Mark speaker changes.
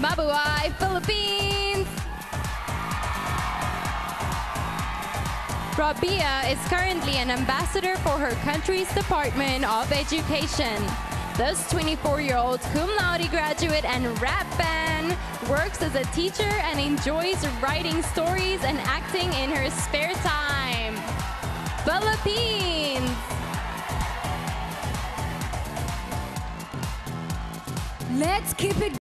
Speaker 1: Mabuhay, Philippines! Rabiya is currently an ambassador for her country's Department of Education. This 24-year-old cum laude graduate and rap fan works as a teacher and enjoys writing stories and acting in her spare time. Philippines!
Speaker 2: Let's keep it